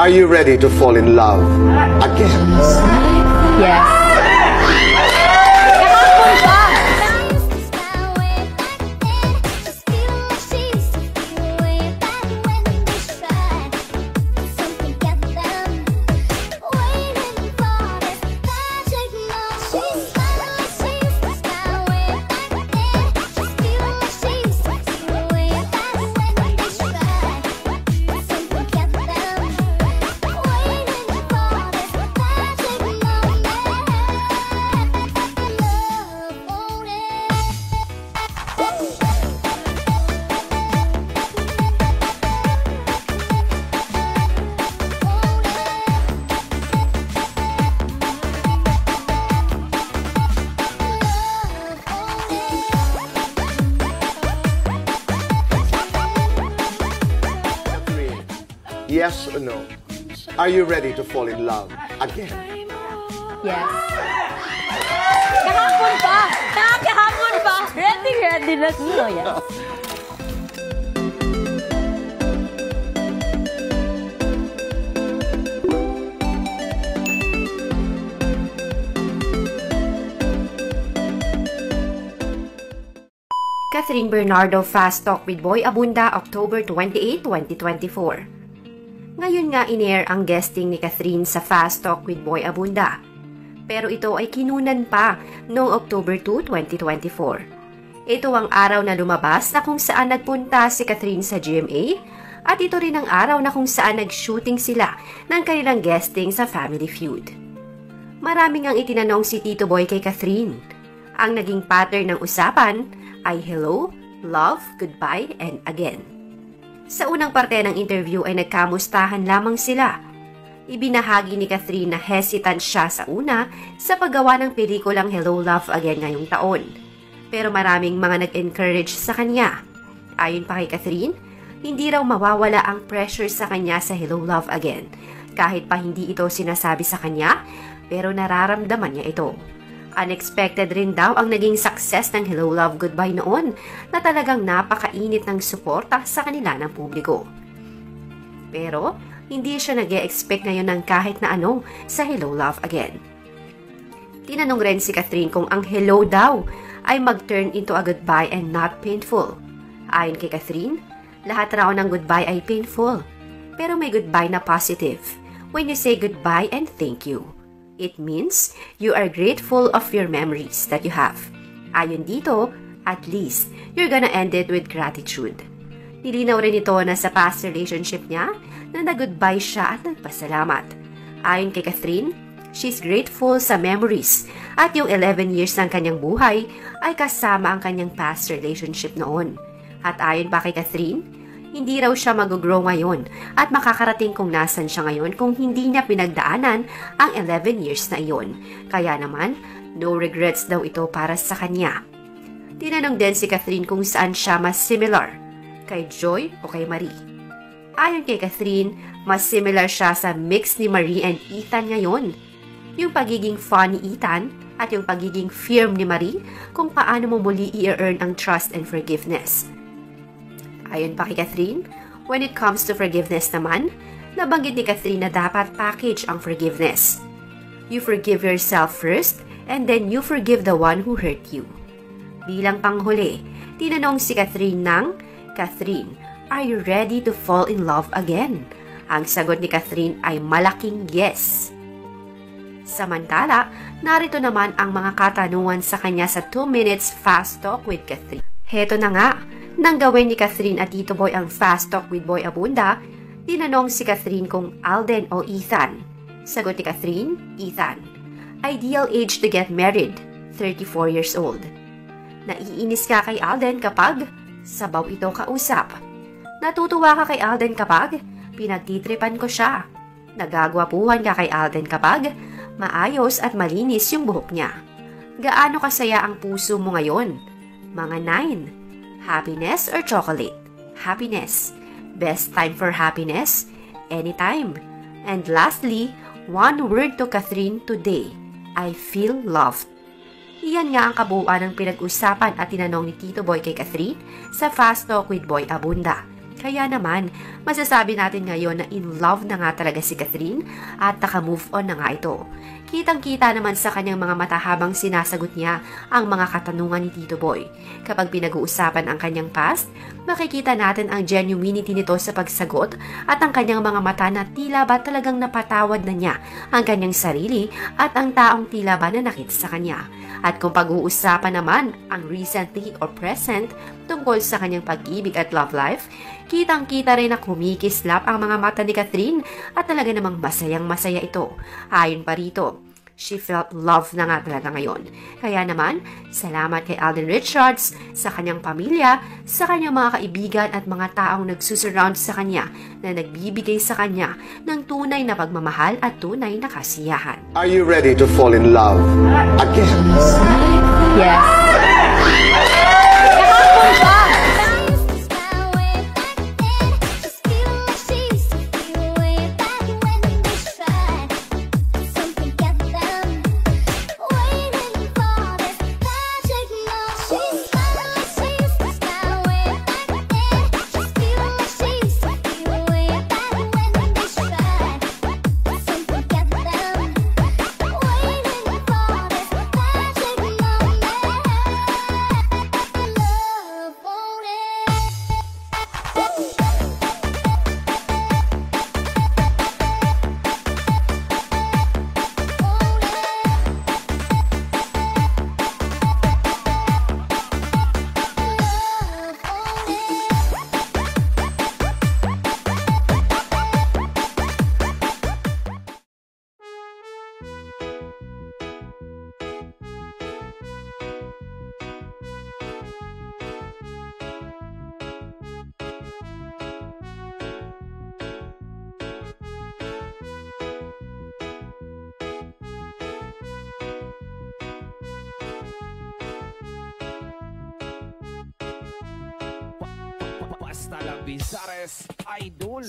Are you ready to fall in love again? Yes. Yes or no? Are you ready to fall in love again? Yes. Kahapon pa! Kahapon pa! Ready, ready na sino yan. Catherine Bernardo Fast Talk with Boy Abunda, October 28, 2024. Ngayon nga in-air ang guesting ni Catherine sa Fast Talk with Boy Abunda. Pero ito ay kinunan pa noong October 2, 2024. Ito ang araw na lumabas na kung saan nagpunta si Catherine sa GMA at ito rin ang araw na kung saan nag-shooting sila ng kanilang guesting sa Family Feud. Maraming ang itinanong si Tito Boy kay Catherine. Ang naging pattern ng usapan ay hello, love, goodbye, and again. Sa unang parte ng interview ay nagkamustahan lamang sila. Ibinahagi ni Catherine na hesitant siya sa una sa paggawa ng pelikulang Hello, Love Again ngayong taon. Pero maraming mga nag-encourage sa kanya. Ayon pa kay Catherine, hindi raw mawawala ang pressure sa kanya sa Hello, Love Again. Kahit pa hindi ito sinasabi sa kanya, pero nararamdaman niya ito. Unexpected rin daw ang naging success ng Hello Love Goodbye noon na talagang napakainit ng suporta sa kanila ng publiko. Pero hindi siya nag expect ngayon ng kahit na ano sa Hello Love Again. Tinanong rin si Catherine kung ang hello daw ay mag-turn into a goodbye and not painful. Ayon kay Catherine, lahat raw ng goodbye ay painful. Pero may goodbye na positive when you say goodbye and thank you. It means you are grateful of your memories that you have. Ayon dito, at least, you're gonna end it with gratitude. Nilinaw rin ito na sa past relationship niya na nag-goodbye siya at nagpasalamat. Ayon kay Catherine, she's grateful sa memories at yung 11 years ng kanyang buhay ay kasama ang kanyang past relationship noon. At ayon pa kay Catherine, hindi raw siya mag-grow ngayon at makakarating kung nasan siya ngayon kung hindi niya pinagdaanan ang 11 years na iyon. Kaya naman, no regrets daw ito para sa kanya. Tinanong din si Catherine kung saan siya mas similar, kay Joy o kay Marie. Ayon kay Catherine, mas similar siya sa mix ni Marie and Ethan ngayon. Yung pagiging fun ni Ethan at yung pagiging firm ni Marie kung paano mo muli i-earn ang trust and forgiveness. Ayon pa kay Catherine, when it comes to forgiveness naman, nabanggit ni Catherine na dapat package ang forgiveness. You forgive yourself first, and then you forgive the one who hurt you. Bilang panghuli, tinanong si Catherine ng, Catherine, are you ready to fall in love again? Ang sagot ni Catherine ay malaking yes. Samantala, narito naman ang mga katanungan sa kanya sa 2 minutes fast talk with Catherine. Heto na nga, nang gawin ni Catherine at Tito Boy ang fast talk with Boy Abunda, tinanong si Catherine kung Alden o Ethan. Sagot ni Catherine, Ethan. Ideal age to get married, 34 years old. Naiinis ka kay Alden kapag sabaw ito kausap. Natutuwa ka kay Alden kapag pinagtitripan ko siya. Nagagwapuhan ka kay Alden kapag maayos at malinis yung buhok niya. Gaano kasaya ang puso mo ngayon? Mga 9. Happiness or chocolate? Happiness. Best time for happiness? Anytime. And lastly, one word to Catherine today. I feel loved. Iyan nga ang kabuuan ng pinag-usapan at tinanong ni Tito Boy kay Catherine sa Fast Talk with Boy Abunda. Kaya naman, masasabi natin ngayon na in love na nga talaga si Catherine at naka-move on na nga ito. Kitang-kita naman sa kanyang mga mata habang sinasagot niya ang mga katanungan ni Tito Boy. Kapag pinag-uusapan ang kanyang past, makikita natin ang genuinity nito sa pagsagot at ang kanyang mga mata na tila ba talagang napatawad na niya ang kanyang sarili at ang taong tila ba na nakita sa kanya. At kung pag-uusapan naman ang recently or present tungkol sa kanyang pag-ibig at love life, kitang-kita rin na kumikislap ang mga mata ni Catherine at talaga namang masayang masaya ito. Ayon pa rito, she felt love na nga talaga ngayon. Kaya naman, salamat kay Alden Richards, sa kanyang pamilya, sa kanyang mga kaibigan at mga taong nagsusurround sa kanya na nagbibigay sa kanya ng tunay na pagmamahal at tunay na kasiyahan. Are you ready to fall in love again? Yes. Basta la Bizares Idol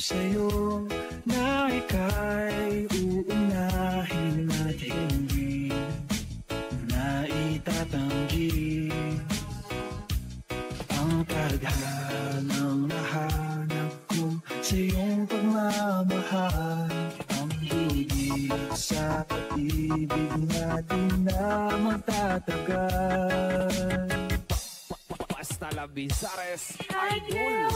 sa'yo na ika'y uunahin at hindi na itatanggi. Ang tadhanang nahanap ko sa iyong pagmamahal. Ang higit sa pag-ibig natin na magtatagal. Basta la Bizares Idol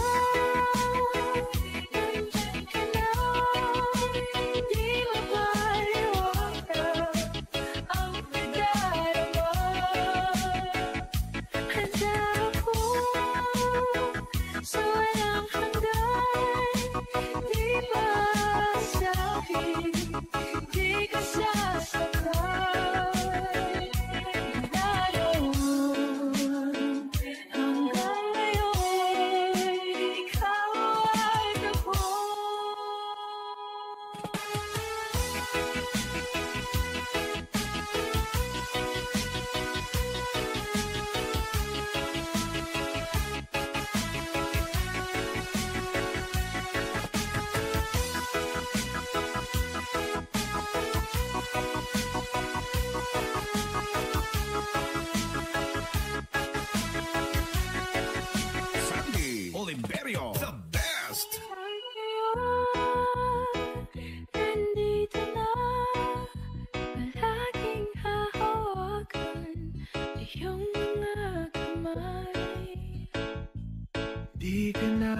na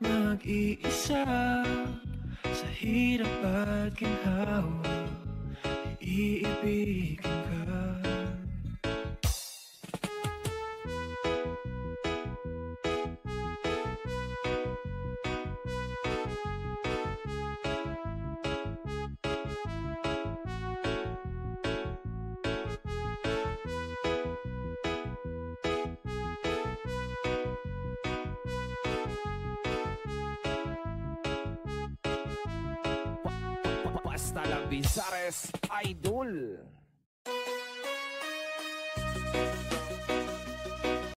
Mag-iisa Sa hirap at ginhawa. Iibigin ka Basta la Bizares Idol